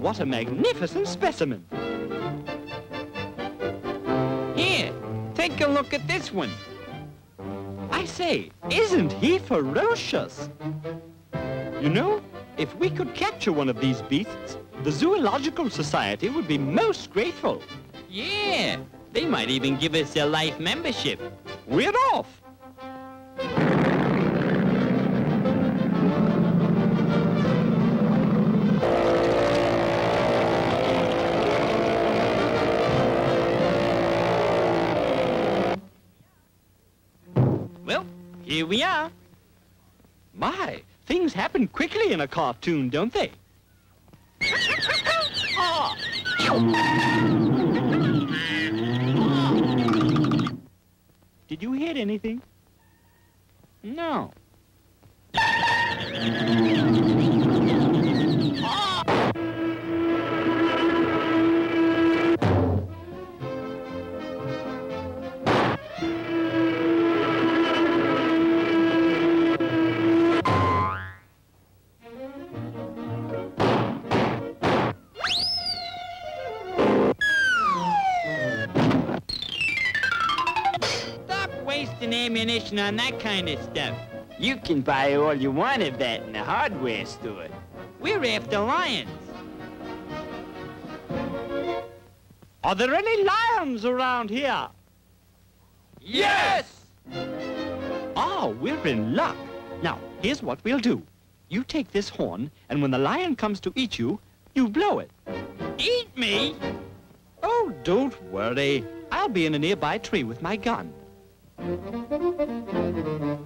What a magnificent specimen. Here, take a look at this one. I say, isn't he ferocious? You know, if we could capture one of these beasts, the Zoological Society would be most grateful. Yeah, they might even give us a life membership. We're off. Here we are. My, things happen quickly in a cartoon, don't they? Did you hear anything? No. Wasting ammunition on that kind of stuff. You can buy all you want of that in the hardware store. We're after lions. Are there any lions around here? Yes! Oh, we're in luck. Now, here's what we'll do. You take this horn, and when the lion comes to eat you, you blow it. Eat me? Oh, don't worry. I'll be in a nearby tree with my gun. Thank you.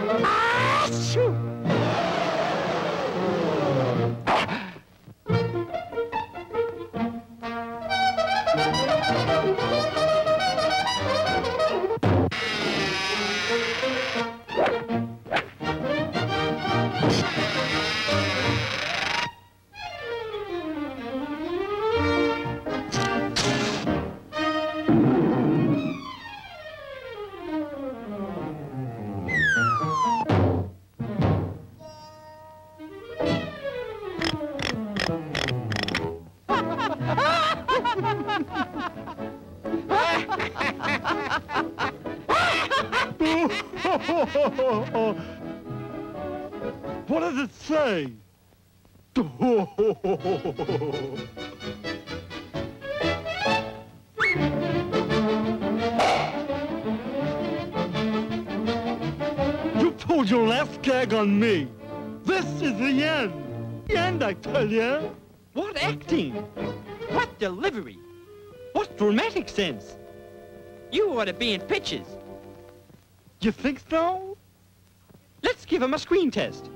Ah, what does it say? you pulled your last gag on me. This is the end. The end, I tell you. What acting? What delivery? What dramatic sense? You ought to be in pictures. You think so? Let's give him a screen test.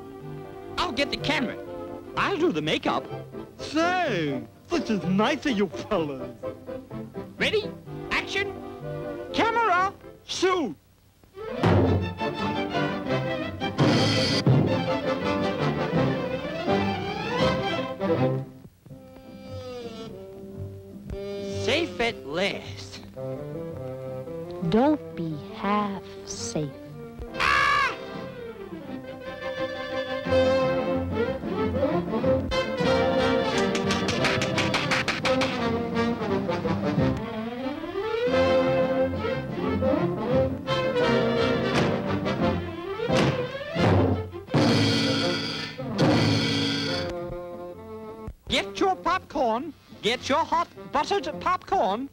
I'll get the camera. I'll do the makeup. Say, this is nice of you fellas. Ready? Action? Camera! Shoot! Get your hot buttered popcorn.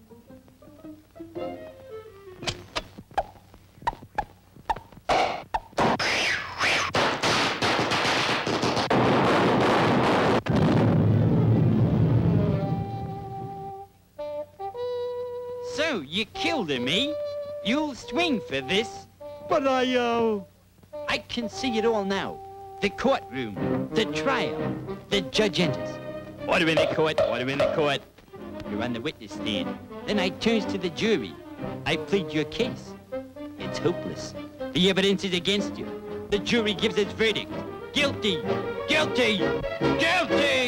So, you killed him, eh? You'll swing for this. But I, uh... I can see it all now. the courtroom, the trial. The judge enters. Order in the court, What order in the court. You're on the witness stand. Then I turns to the jury. I plead your case. It's hopeless. The evidence is against you. The jury gives its verdict. Guilty! Guilty! Guilty!